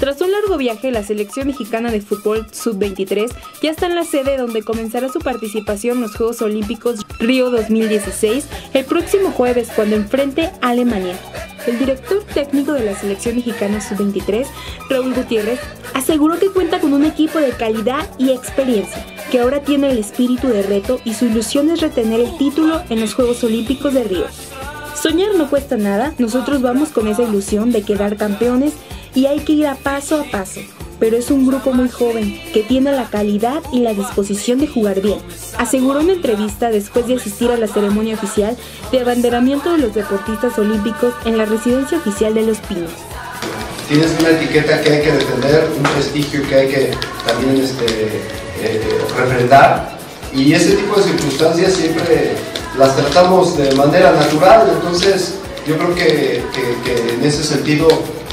Tras un largo viaje, la selección mexicana de fútbol sub-23 ya está en la sede donde comenzará su participación en los Juegos Olímpicos Río 2016 el próximo jueves cuando enfrente a Alemania. El director técnico de la selección mexicana sub-23, Raúl Gutiérrez, aseguró que cuenta con un equipo de calidad y experiencia, que ahora tiene el espíritu de reto y su ilusión es retener el título en los Juegos Olímpicos de Río. Soñar no cuesta nada, nosotros vamos con esa ilusión de quedar campeones y hay que ir a paso a paso. Pero es un grupo muy joven que tiene la calidad y la disposición de jugar bien, aseguró en entrevista después de asistir a la ceremonia oficial de abanderamiento de los deportistas olímpicos en la residencia oficial de Los Pinos. Tienes una etiqueta que hay que defender, un prestigio que hay que también este, eh, refrendar y ese tipo de circunstancias siempre las tratamos de manera natural, entonces yo creo que, que en ese sentido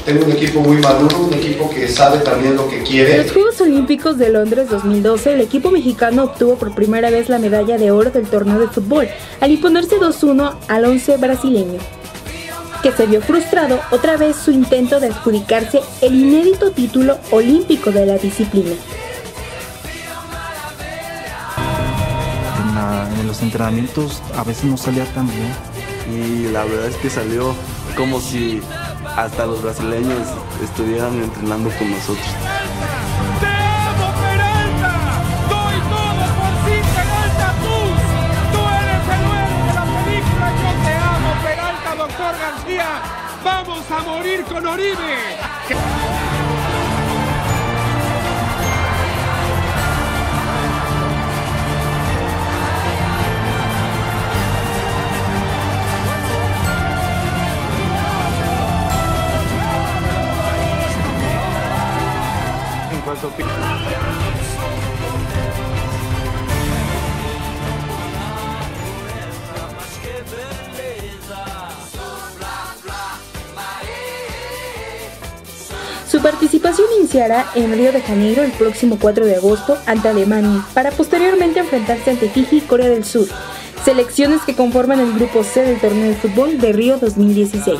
tengo un equipo muy maduro, un equipo que sabe también lo que quiere. En los Juegos Olímpicos de Londres 2012, el equipo mexicano obtuvo por primera vez la medalla de oro del torneo de fútbol, al imponerse 2-1 al 11 brasileño que se vio frustrado otra vez su intento de adjudicarse el inédito título olímpico de la disciplina. En, en, los entrenamientos a veces no salía tan bien y la verdad es que salió como si hasta los brasileños estuvieran entrenando con nosotros. ¡Te amo, Peralta! ¡Doy todo por ti, Peralta Cruz! ¡Tú eres el héroe de la película! ¡Yo te amo, Peralta, doctor García! ¡Vamos a morir con Oribe! Su participación iniciará en Río de Janeiro el próximo 4 de agosto ante Alemania, para posteriormente enfrentarse ante Fiji y Corea del Sur, selecciones que conforman el grupo C del torneo de fútbol de Río 2016.